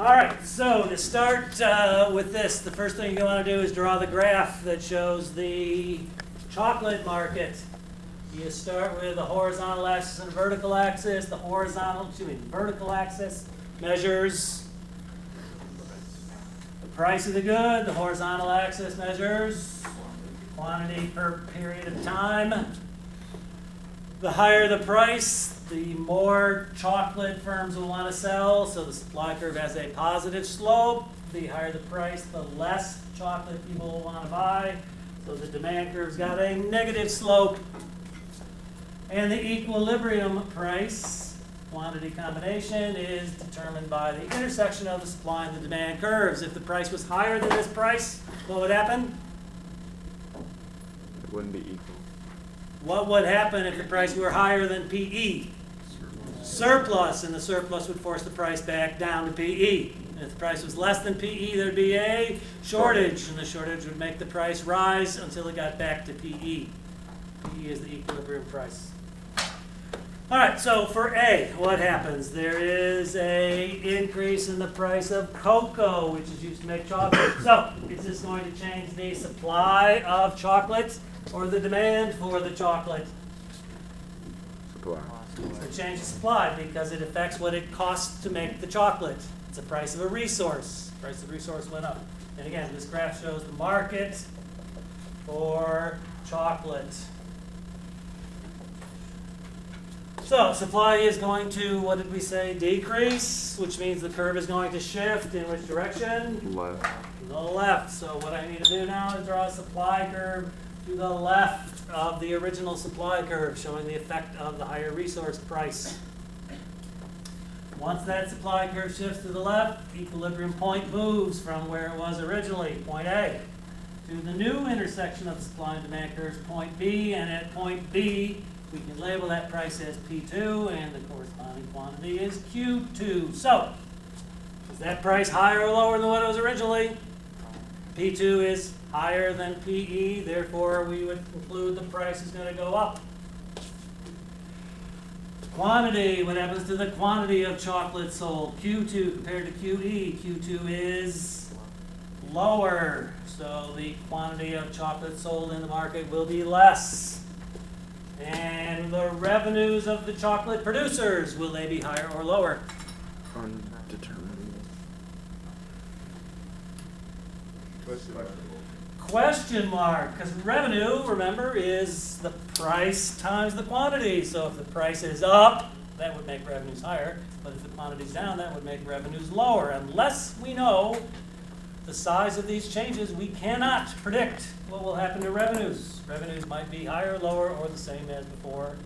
All right, so to start uh, with this, the first thing you want to do is draw the graph that shows the chocolate market. You start with a horizontal axis and a vertical axis. The horizontal, excuse me, vertical axis measures the price of the good. The horizontal axis measures quantity per period of time. The higher the price, the more chocolate firms will want to sell, so the supply curve has a positive slope. The higher the price, the less chocolate people will want to buy, so the demand curve's got a negative slope. And the equilibrium price quantity combination is determined by the intersection of the supply and the demand curves. If the price was higher than this price, what would happen? It wouldn't be equal. What would happen if the price were higher than PE? Surplus, and the surplus would force the price back down to PE. And if the price was less than PE, there'd be a shortage, and the shortage would make the price rise until it got back to PE. PE is the equilibrium price. All right, so for A, what happens? There is a increase in the price of cocoa, which is used to make chocolate. So, is this going to change the supply of chocolate or the demand for the chocolate? Supply. change changes supply because it affects what it costs to make the chocolate. It's the price of a resource. Price of the resource went up. And again, this graph shows the market for chocolate. So supply is going to, what did we say, decrease, which means the curve is going to shift in which direction? Left. To the left. So what I need to do now is draw a supply curve to the left of the original supply curve, showing the effect of the higher resource price. Once that supply curve shifts to the left, the equilibrium point moves from where it was originally, point A, to the new intersection of the supply and demand curves, point B, and at point B, we can label that price as P2, and the corresponding quantity is Q2. So, is that price higher or lower than what it was originally? P2 is higher than PE, therefore we would conclude the price is going to go up. Quantity, what happens to the quantity of chocolate sold? Q2 compared to QE, Q2 is lower, so the quantity of chocolate sold in the market will be less. And the revenues of the chocolate producers, will they be higher or lower? Undetermined. Question mark, because revenue, remember, is the price times the quantity. So if the price is up, that would make revenues higher. But if the quantity's down, that would make revenues lower. Unless we know the size of these changes, we cannot predict what will happen to revenues. Revenues might be higher, lower, or the same as before.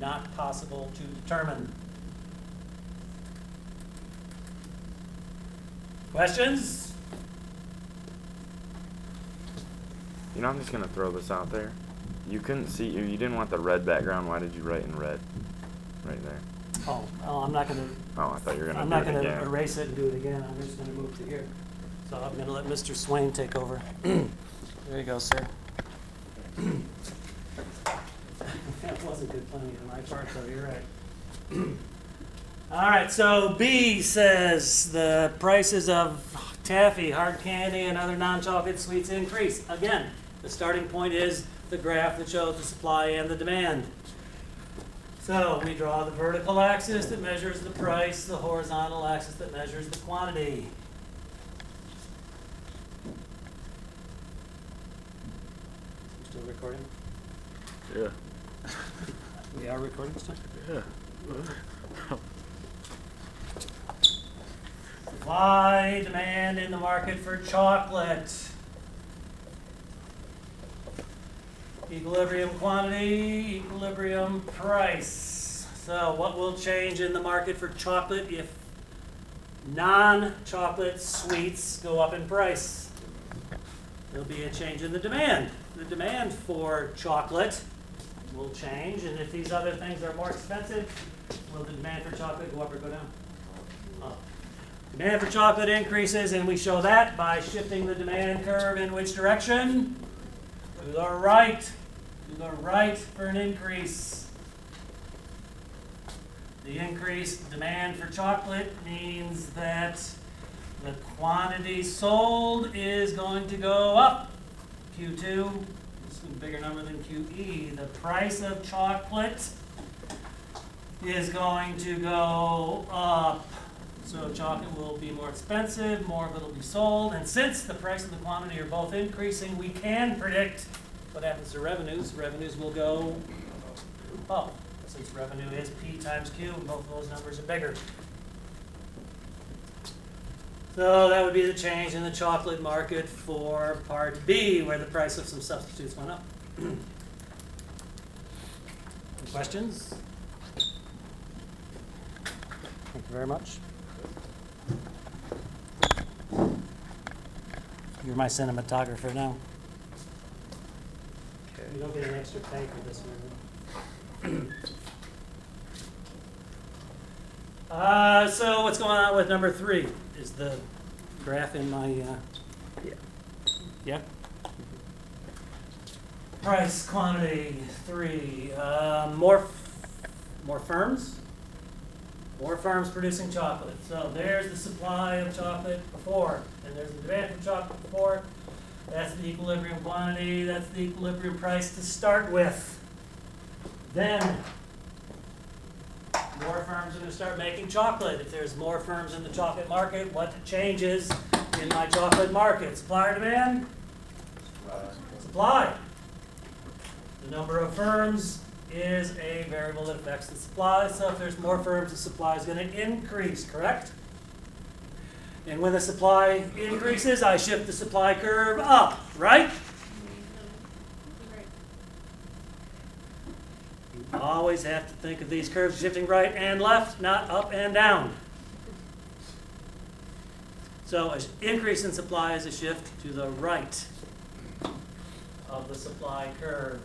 Not possible to determine. Questions? You know, I'm just gonna throw this out there. You couldn't see, you you didn't want the red background. Why did you write in red? Right there. Oh, oh, I'm not gonna Oh, I thought you were gonna I'm do not it gonna again. erase it and do it again, I'm just gonna move to here. So I'm gonna let Mr. Swain take over. There you go, sir. That wasn't good planning on my part, though, you're right. All right, so B says the prices of taffy, hard candy, and other non-chocolate sweets increase. Again, the starting point is the graph that shows the supply and the demand. So we draw the vertical axis that measures the price, the horizontal axis that measures the quantity. You Still recording? Yeah. We are recording still? Yeah. Supply, demand in the market for chocolate. Equilibrium quantity, equilibrium price. So what will change in the market for chocolate if non-chocolate sweets go up in price? There'll be a change in the demand. The demand for chocolate will change, and if these other things are more expensive, will the demand for chocolate go up or go down? Up. Demand for chocolate increases, and we show that by shifting the demand curve in which direction? To the right. To the right for an increase. The increased demand for chocolate means that The quantity sold is going to go up. Q2, this is a bigger number than QE. The price of chocolate is going to go up. So chocolate will be more expensive, more of it will be sold. And since the price and the quantity are both increasing, we can predict what happens to revenues. Revenues will go up. Since revenue is P times Q, both of those numbers are bigger. So that would be the change in the chocolate market for part B, where the price of some substitutes went up. Any questions? Thank you very much. You're my cinematographer now. You don't get an extra pay for this one. Uh, so what's going on with number three? Is the graph in my, uh? Yeah. Yeah? Price, quantity, three, uh, more, more firms? More firms producing chocolate. So there's the supply of chocolate before, and there's the demand for chocolate before. That's the equilibrium quantity, that's the equilibrium price to start with. Then, more firms are gonna start making chocolate. If there's more firms in the chocolate market, what changes in my chocolate market? Supply or demand? Supply. The number of firms is a variable that affects the supply, so if there's more firms, the supply is gonna increase, correct? And when the supply increases, I shift the supply curve up, right? You always have to think of these curves shifting right and left, not up and down. So an increase in supply is a shift to the right of the supply curve.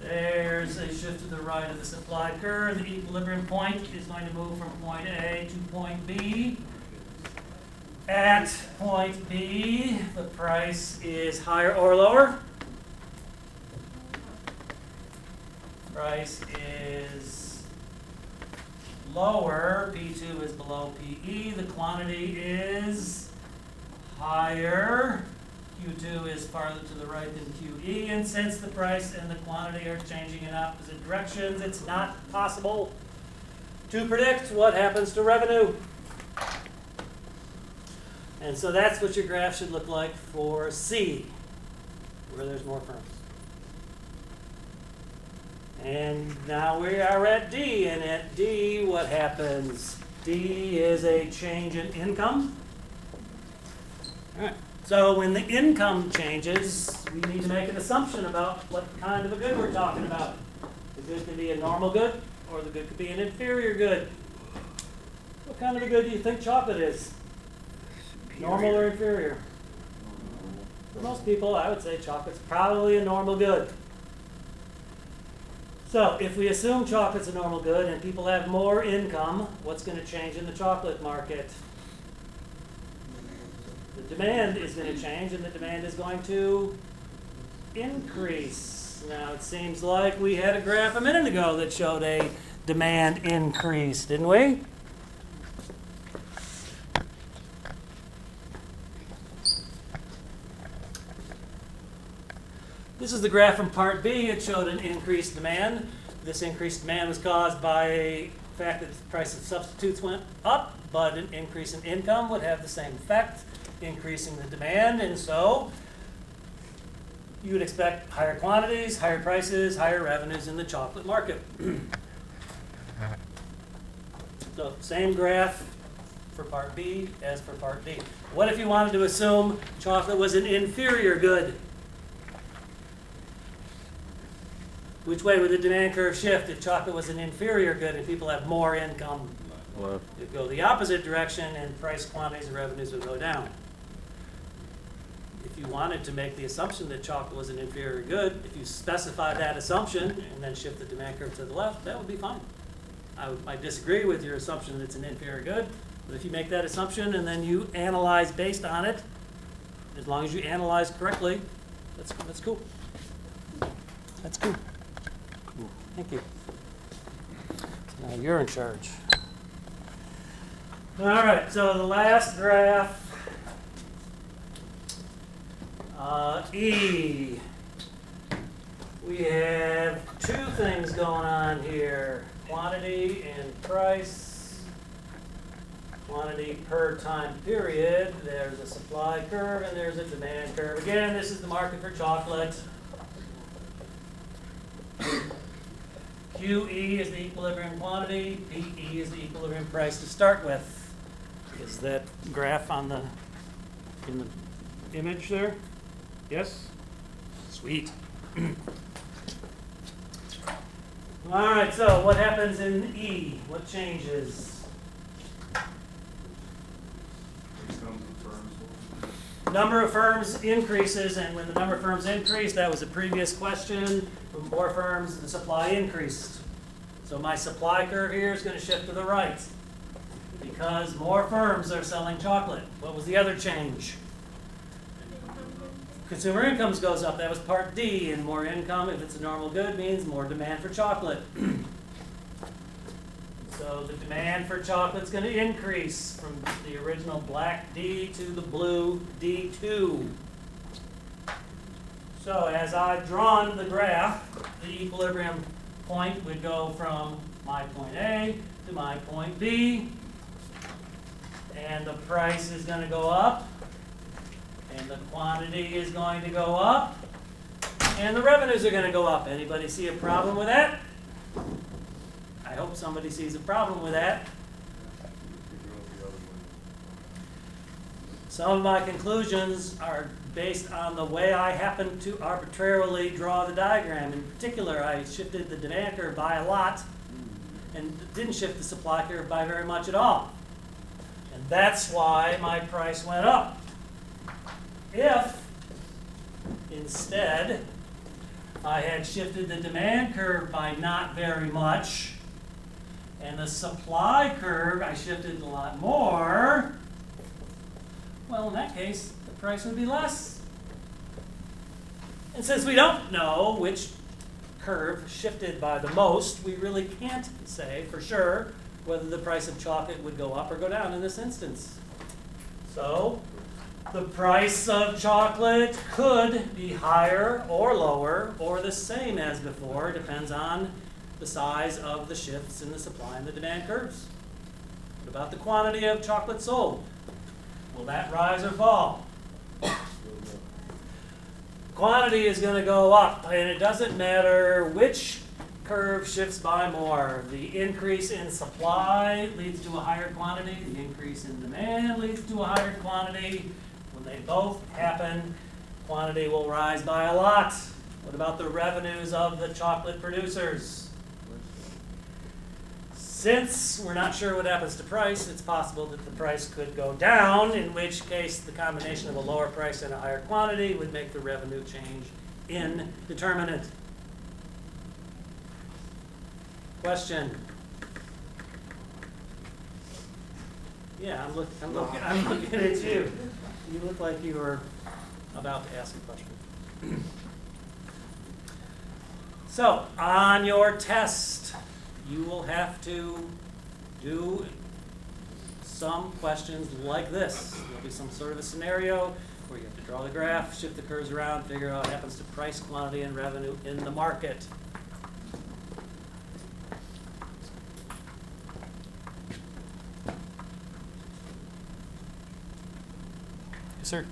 There's a shift to the right of the supply curve. The equilibrium point is going to move from point A to point B. At point B, the price is higher or lower? Price is lower, P2 is below PE, the quantity is higher, Q2 is farther to the right than QE, and since the price and the quantity are changing in opposite directions, it's not possible to predict what happens to revenue. And so that's what your graph should look like for C, where there's more firms. And now we are at D, and at D, what happens? D is a change in income. All right. So when the income changes, we need to make an assumption about what kind of a good we're talking about. The good could be a normal good, or the good could be an inferior good. What kind of a good do you think chocolate is? Normal or inferior? For most people, I would say chocolate's probably a normal good. So if we assume chocolate's a normal good and people have more income, what's going to change in the chocolate market? The demand is going to change and the demand is going to increase. Now it seems like we had a graph a minute ago that showed a demand increase, didn't we? This is the graph from part B. It showed an increased demand. This increased demand was caused by the fact that the price of substitutes went up, but an increase in income would have the same effect, increasing the demand. And so you would expect higher quantities, higher prices, higher revenues in the chocolate market. so same graph for part B as for part D. What if you wanted to assume chocolate was an inferior good? Which way would the demand curve shift if chocolate was an inferior good and people have more income? Left. It'd go the opposite direction and price, quantities, and revenues would go down. If you wanted to make the assumption that chocolate was an inferior good, if you specify that assumption and then shift the demand curve to the left, that would be fine. I would, might disagree with your assumption that it's an inferior good, but if you make that assumption and then you analyze based on it, as long as you analyze correctly, that's, that's cool. That's cool. Thank you. Now you're in charge. All right, so the last graph, uh, E. We have two things going on here, quantity and price. Quantity per time period, there's a supply curve and there's a demand curve. Again, this is the market for chocolate. QE is the equilibrium quantity, PE is the equilibrium price to start with. Is that graph on the, in the image there? Yes? Sweet. All right, so what happens in E? What changes? Number of firms increases, and when the number of firms increase, that was a previous question, with more firms, the supply increased. So my supply curve here is gonna shift to the right, because more firms are selling chocolate. What was the other change? Consumer incomes goes up, that was part D, and more income, if it's a normal good, means more demand for chocolate. So the demand for chocolate's gonna increase from the original black D to the blue D two. So as I've drawn the graph, the equilibrium point would go from my point A to my point B. And the price is gonna go up, and the quantity is going to go up, and the revenues are gonna go up. Anybody see a problem with that? Hope somebody sees a problem with that. Some of my conclusions are based on the way I happen to arbitrarily draw the diagram. In particular, I shifted the demand curve by a lot and didn't shift the supply curve by very much at all. And that's why my price went up. If instead I had shifted the demand curve by not very much, and the supply curve, I shifted a lot more. Well, in that case, the price would be less. And since we don't know which curve shifted by the most, we really can't say for sure whether the price of chocolate would go up or go down in this instance. So, the price of chocolate could be higher or lower or the same as before, depends on the size of the shifts in the supply and the demand curves. What about the quantity of chocolate sold? Will that rise or fall? Quantity is going to go up, and it doesn't matter which curve shifts by more. The increase in supply leads to a higher quantity, the increase in demand leads to a higher quantity. When they both happen, quantity will rise by a lot. What about the revenues of the chocolate producers? Since we're not sure what happens to price, it's possible that the price could go down, in which case the combination of a lower price and a higher quantity would make the revenue change indeterminate. Question? Yeah, I'm looking, I'm looking, I'm looking at you. You look like you were about to ask a question. So, on your test, you will have to do some questions like this. There'll be some sort of a scenario where you have to draw the graph, shift the curves around, figure out what happens to price, quantity, and revenue in the market. Yes, sir.